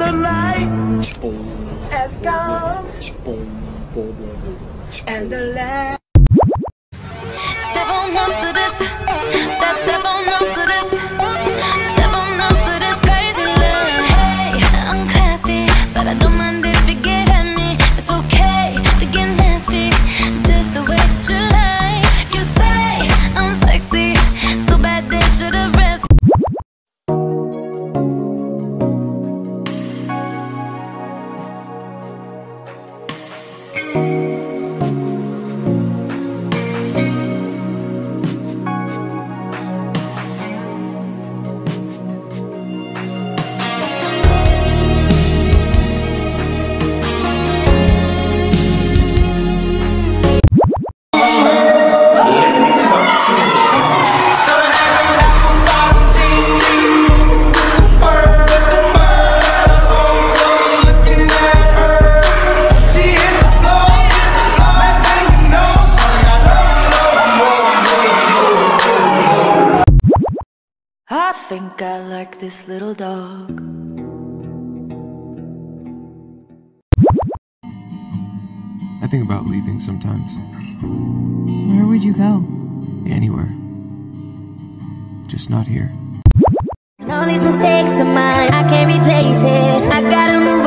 the light has gone and the last step on up to this. Step step on up to this. Think I like this little dog. I think about leaving sometimes. Where would you go? Anywhere. Just not here. And all these mistakes of mine, I can't replace it. I gotta move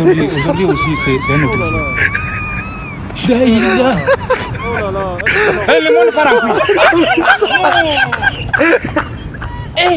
aujourd'hui, aujourd'hui aussi, c'est un Oh là là. Eh, le monde. Eh.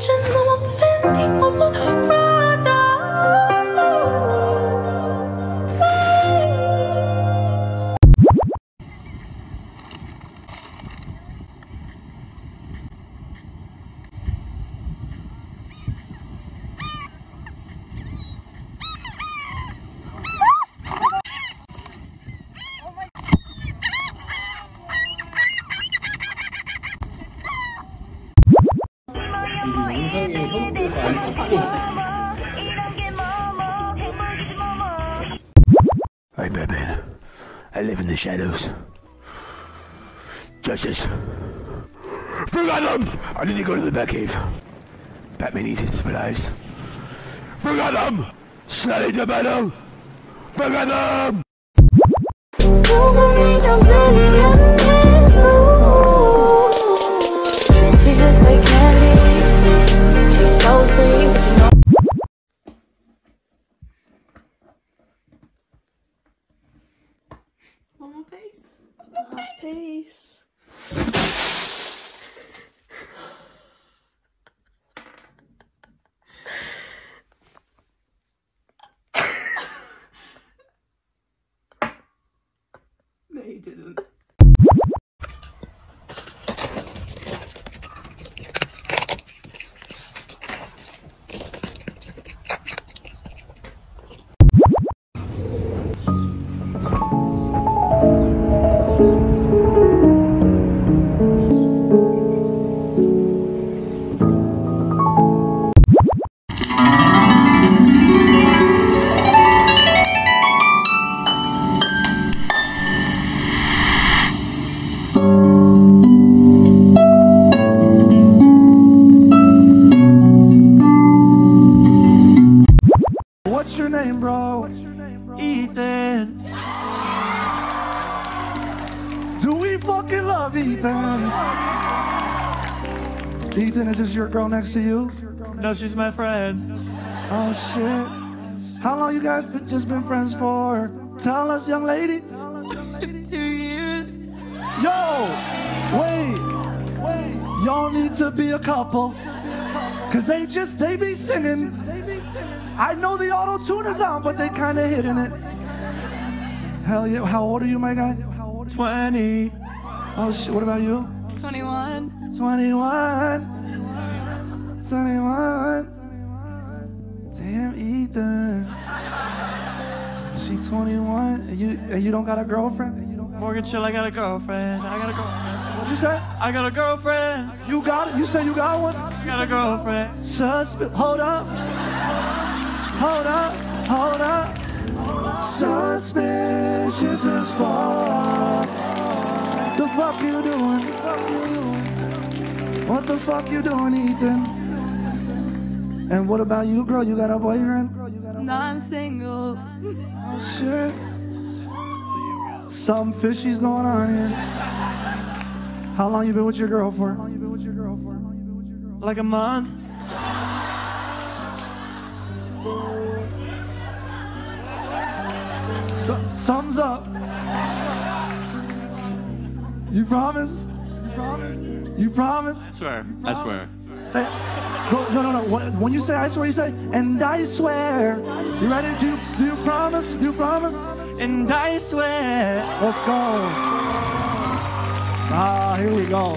question. I live in the shadows. Justice. Forgot them! I need to go to the Batcave. Batman needs his supplies. Forgot them! Smelly tomato! Forgot them! She's Peace. No, What's your name, bro? What's your name, bro? Ethan. Do we fucking love Ethan? Ethan, is this your girl next to you? No, she's my friend. Oh shit. How long you guys been, just been friends for? Tell us, young lady. Two years. Yo, wait, wait. Y'all need to be a couple. Cause they just, they be singing. I know the auto tune is on, but they kind of hitting it. Hell yeah. How old are you, my guy? 20. Oh shit, what about you? 21. 21. 21. Damn, Ethan. She 21 and you and you don't got a girlfriend? Morgan Chill, I got a girlfriend. I got a girlfriend. What'd you say? I got a girlfriend. You got it? You said you got one? I got a girlfriend. Suspe- hold up. Hold up. Hold up. Suspicious as fuck. The fuck you doing? What the fuck you doing, Ethan? And what about you, girl? You got a boyfriend? No, I'm single. Oh shit. Something fishy's going on here. How long you been with your girl for? How long you So, sums up. S- You promise? You promise? You promise? I swear. I swear. Say, go, no, no, no. When when you say I swear, you say, and I swear. You ready? Do you, do you promise? Do you promise? And I swear. Let's go. Ah, here we go.